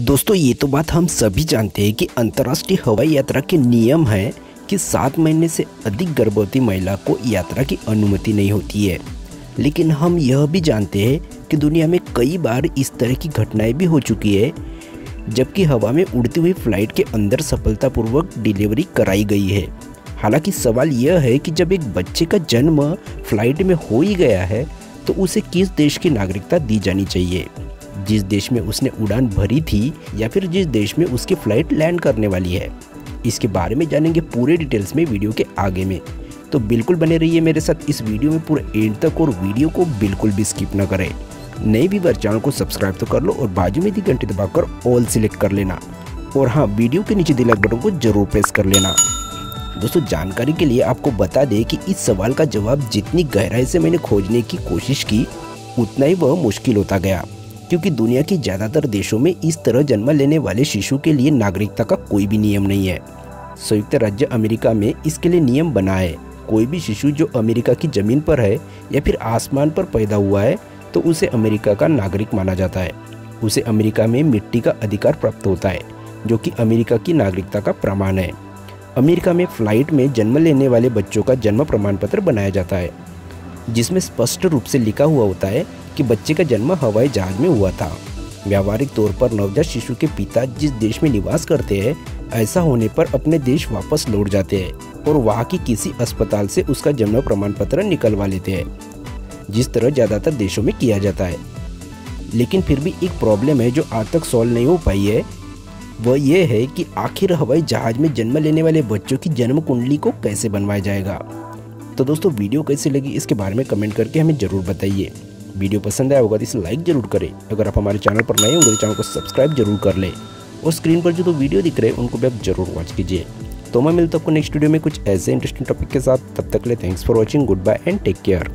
दोस्तों, ये तो बात हम सभी जानते हैं कि अंतर्राष्ट्रीय हवाई यात्रा के नियम है कि सात महीने से अधिक गर्भवती महिला को यात्रा की अनुमति नहीं होती है। लेकिन हम यह भी जानते हैं कि दुनिया में कई बार इस तरह की घटनाएँ भी हो चुकी है, जबकि हवा में उड़ती हुई फ़्लाइट के अंदर सफलतापूर्वक डिलीवरी कराई गई है। हालाँकि सवाल यह है कि जब एक बच्चे का जन्म फ़्लाइट में हो ही गया है तो उसे किस देश की नागरिकता दी जानी चाहिए? जिस देश में उसने उड़ान भरी थी या फिर जिस देश में उसकी फ़्लाइट लैंड करने वाली है, इसके बारे में जानेंगे पूरे डिटेल्स में वीडियो के आगे में। तो बिल्कुल बने रहिए मेरे साथ इस वीडियो में पूरे एंड तक और वीडियो को बिल्कुल भी स्किप ना करें। नए व्यूवर चैनल को सब्सक्राइब तो कर लो और बाजू में दी घंटे दबाकर ऑल सिलेक्ट कर लेना। और हाँ वीडियो के नीचे दिलक बटन को ज़रूर प्रेस कर लेना। दोस्तों, जानकारी के लिए आपको बता दें कि इस सवाल का जवाब जितनी गहराई से मैंने खोजने की कोशिश की, उतना ही वह मुश्किल होता गया। क्योंकि दुनिया के ज़्यादातर देशों में इस तरह जन्म लेने वाले शिशु के लिए नागरिकता का कोई भी नियम नहीं है। संयुक्त राज्य अमेरिका में इसके लिए नियम बना है। कोई भी शिशु जो अमेरिका की ज़मीन पर है या फिर आसमान पर पैदा हुआ है तो उसे अमेरिका का नागरिक माना जाता है। उसे अमेरिका में मिट्टी का अधिकार प्राप्त होता है, जो कि अमेरिका की नागरिकता का प्रमाण है। अमेरिका में फ़्लाइट में जन्म लेने वाले बच्चों का जन्म प्रमाण पत्र बनाया जाता है, जिसमें स्पष्ट रूप से लिखा हुआ होता है कि बच्चे का जन्म हवाई जहाज़ में हुआ था। व्यावहारिक तौर पर नवजात शिशु के पिता जिस देश में निवास करते हैं, ऐसा होने पर अपने देश वापस लौट जाते हैं और वहाँ की किसी अस्पताल से उसका जन्म प्रमाण पत्र निकलवा लेते हैं, जिस तरह ज़्यादातर देशों में किया जाता है। लेकिन फिर भी एक प्रॉब्लम है जो आज तक सॉल्व नहीं हो पाई है। वह यह है कि आखिर हवाई जहाज़ में जन्म लेने वाले बच्चों की जन्म कुंडली को कैसे बनवाया जाएगा। तो दोस्तों, वीडियो कैसी लगी इसके बारे में कमेंट करके हमें ज़रूर बताइए। वीडियो पसंद आया होगा तो इसे लाइक ज़रूर करें। अगर आप हमारे चैनल पर नए होंगे तो चैनल को सब्सक्राइब ज़रूर कर लें। और स्क्रीन पर जो तो वीडियो दिख रहे हैं, उनको भी आप ज़रूर वॉच कीजिए। तो मैं मिलता हूँ आपको नेक्स्ट वीडियो में कुछ ऐसे इंटरेस्टिंग टॉपिक के साथ। तब तक ले thanks for watching good bye and take care